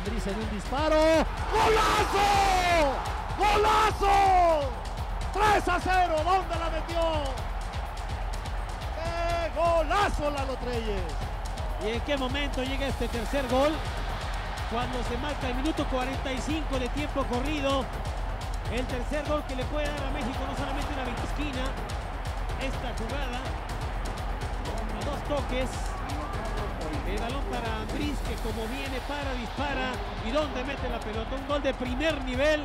Andrés en un disparo. ¡Golazo! ¡Golazo! 3 a 0, ¿dónde la metió? ¡Qué golazo Lalo Treyes! ¿Y en qué momento llega este tercer gol? Cuando se marca el minuto 45 de tiempo corrido. El tercer gol que le puede dar a México no solamente una esquina, esta jugada, dos toques, el balón para Andrés que como viene para, dispara y donde mete la pelota. Un gol de primer nivel